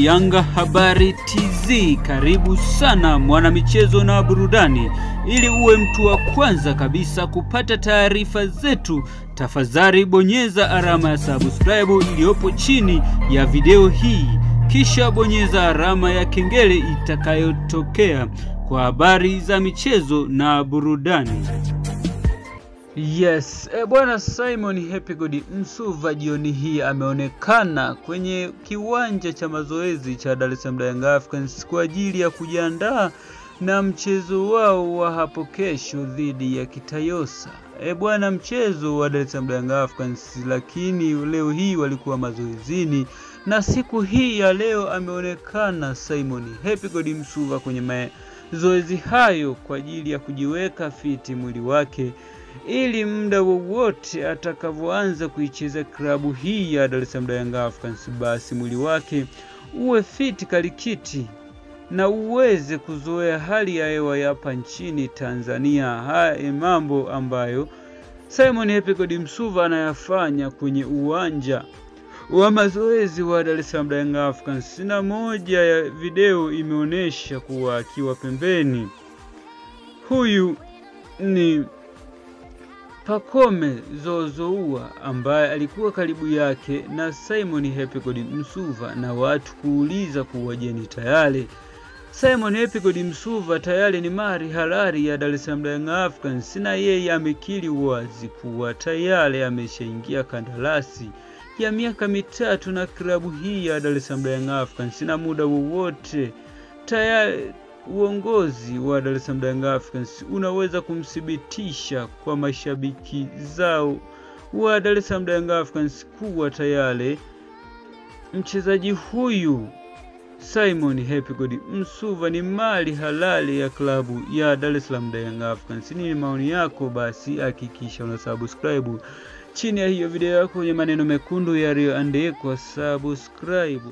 Yanga Habari TZ, karibu sana mwanamichezo na burudani. Ili uwe mtu wa kwanza kabisa kupata taarifa zetu, tafadhali bonyeza alama ya subscribe iliyopo chini ya video hii, kisha bonyeza alama ya kengele itakayotokea kwa habari za michezo na burudani. Yes, e bwana Simon hepigod God Msuva jioni hii ameonekana kwenye kiwanja cha mazoezi cha Dar es Salaam Young Africans kwa ajili ya kujiandaa na mchezo wao wa hapo kesho dhidi ya Kitayosa. E bwana, mchezo wa Dar es Salaam Young Africans, lakini leo hii walikuwa mazoezini na siku hii ya leo ameonekana Simon hepigod God Msuva kwenye mazoezi hayo kwa ajili ya kujiweka fiti mwili wake ili muda wowote atakavyoanza kuicheza klabu hii ya Dar es Salaam Young Africans, basi mwili wake uwe fiti kalikiti na uweze kuzoea hali ya hewa hapa nchini Tanzania. Haya mambo ambayo Simon Happy Msuva anayafanya kwenye uwanja wa mazoezi wa Dar es Salaam Young Africans, na moja ya video imeonyesha kuwa akiwa pembeni, huyu ni Pacome Zozoua ambaye alikuwa karibu yake na Simon Hepigod Msuva, na watu kuuliza kuwa je, ni tayari? Simon Hepigod Msuva tayari ni mali halali ya Dar es Salaam Young Africans, na yeye amekiri wazi kuwa tayari ameshaingia kandarasi ya miaka mitatu na klabu hii ya Dar es Salaam Young Africans, na muda wowote tayari uongozi wa Dar es Salaam Young Africans unaweza kumthibitisha kwa mashabiki zao wa Dar es Salaam Young Africans kuwa tayari mchezaji huyu Simon Happy God Msuva ni mali halali ya klabu ya Dar es Salaam Young Africans. Nini maoni yako? Basi hakikisha una subscribe chini ya hiyo video yako kwenye maneno mekundu yaliyoandikwa subscribe.